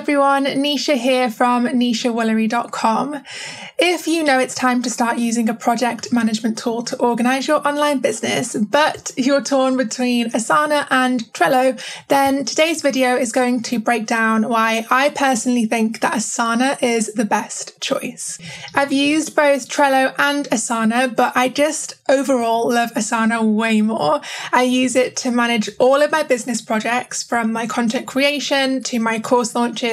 everyone, Nesha here from neshawoolery.com. If you know it's time to start using a project management tool to organize your online business, but you're torn between Asana and Trello, then today's video is going to break down why I personally think that Asana is the best choice. I've used both Trello and Asana, but I just overall love Asana way more. I use it to manage all of my business projects from my content creation to my course launches.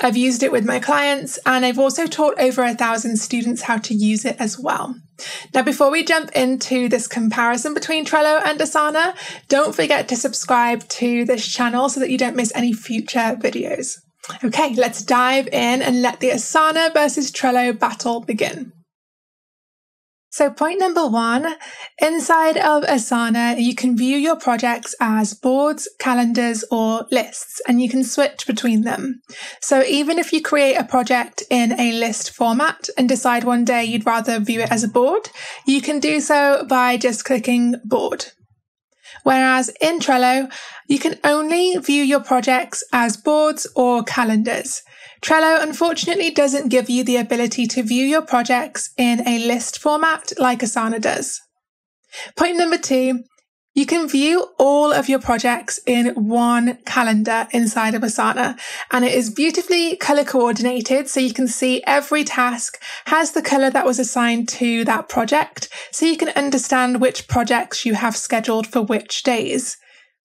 I've used it with my clients and I've also taught over a thousand students how to use it as well. Now, before we jump into this comparison between Trello and Asana, don't forget to subscribe to this channel so that you don't miss any future videos. Okay, let's dive in and let the Asana versus Trello battle begin. So point number one, inside of Asana, you can view your projects as boards, calendars, or lists, and you can switch between them. So even if you create a project in a list format and decide one day you'd rather view it as a board, you can do so by just clicking board. Whereas in Trello, you can only view your projects as boards or calendars. Trello unfortunately doesn't give you the ability to view your projects in a list format like Asana does. Point number two, you can view all of your projects in one calendar inside of Asana, and it is beautifully color coordinated. So you can see every task has the color that was assigned to that project. So you can understand which projects you have scheduled for which days.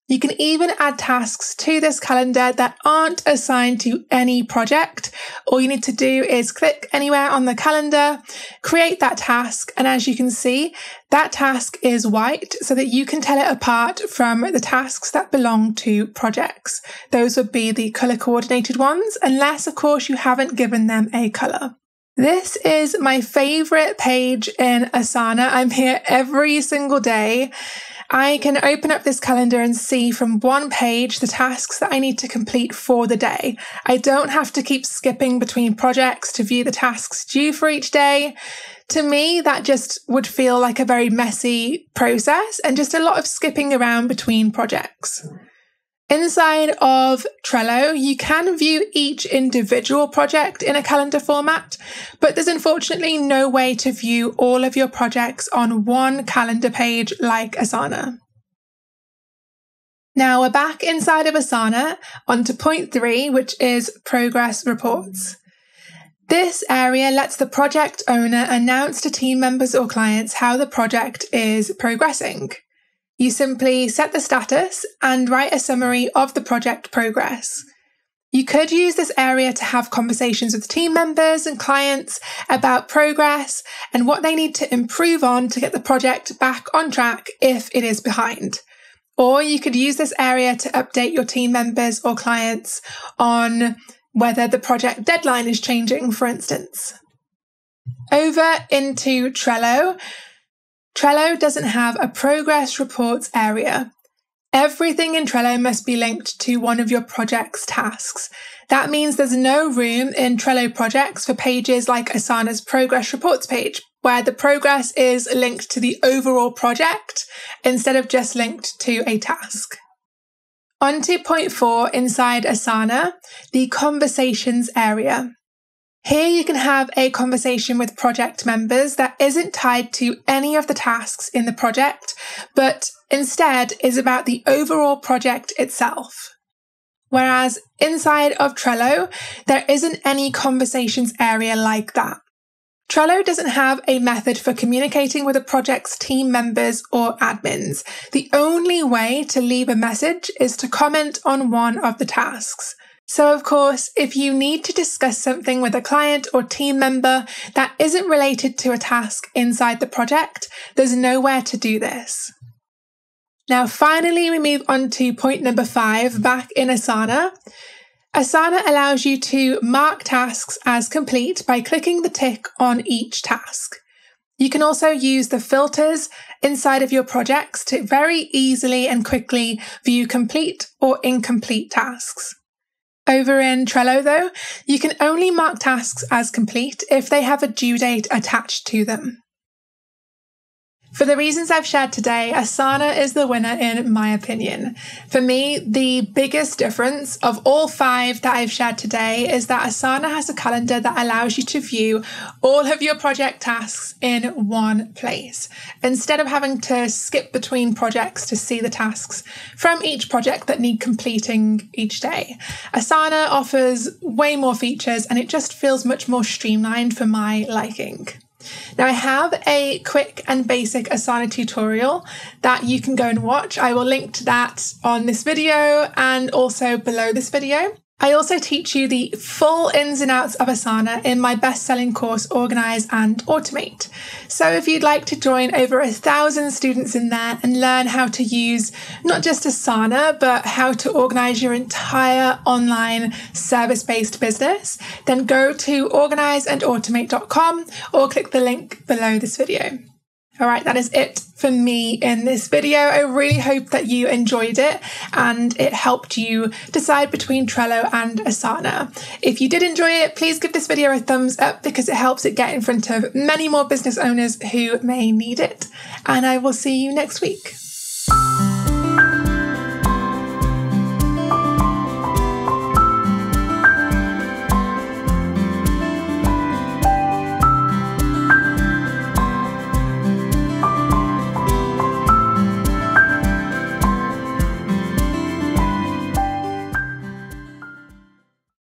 You can even add tasks to this calendar that aren't assigned to any project. All you need to do is click anywhere on the calendar, create that task, and as you can see, that task is white so that you can tell it apart from the tasks that belong to projects. Those would be the color coordinated ones, unless of course you haven't given them a color. This is my favorite page in Asana. I'm here every single day. I can open up this calendar and see from one page the tasks that I need to complete for the day. I don't have to keep skipping between projects to view the tasks due for each day. To me, that just would feel like a very messy process and just a lot of skipping around between projects. Inside of Trello, you can view each individual project in a calendar format, but there's unfortunately no way to view all of your projects on one calendar page like Asana. Now we're back inside of Asana onto point three, which is progress reports. This area lets the project owner announce to team members or clients how the project is progressing. You simply set the status and write a summary of the project progress. You could use this area to have conversations with team members and clients about progress and what they need to improve on to get the project back on track if it is behind. Or you could use this area to update your team members or clients on whether the project deadline is changing, for instance. Over into Trello, Trello doesn't have a progress reports area. Everything in Trello must be linked to one of your project's tasks. That means there's no room in Trello projects for pages like Asana's progress reports page, where the progress is linked to the overall project instead of just linked to a task. On to point four inside Asana, the conversations area. Here you can have a conversation with project members that isn't tied to any of the tasks in the project, but instead is about the overall project itself. Whereas inside of Trello, there isn't any conversations area like that. Trello doesn't have a method for communicating with a project's team members or admins. The only way to leave a message is to comment on one of the tasks. So, of course, if you need to discuss something with a client or team member that isn't related to a task inside the project, there's nowhere to do this. Now, finally, we move on to point number five back in Asana. Asana allows you to mark tasks as complete by clicking the tick on each task. You can also use the filters inside of your projects to very easily and quickly view complete or incomplete tasks. Over in Trello, though, you can only mark tasks as complete if they have a due date attached to them. For the reasons I've shared today, Asana is the winner in my opinion. For me, the biggest difference of all five that I've shared today is that Asana has a calendar that allows you to view all of your project tasks in one place. Instead of having to skip between projects to see the tasks from each project that need completing each day. Asana offers way more features and it just feels much more streamlined for my liking. Now I have a quick and basic Asana tutorial that you can go and watch. I will link to that on this video and also below this video. I also teach you the full ins and outs of Asana in my best selling course, Organize and Automate. So, if you'd like to join over a thousand students in there and learn how to use not just Asana, but how to organize your entire online service based business, then go to organizeandautomate.com or click the link below this video. All right, that is it for me in this video. I really hope that you enjoyed it and it helped you decide between Trello and Asana. If you did enjoy it, please give this video a thumbs up because it helps it get in front of many more business owners who may need it. And I will see you next week.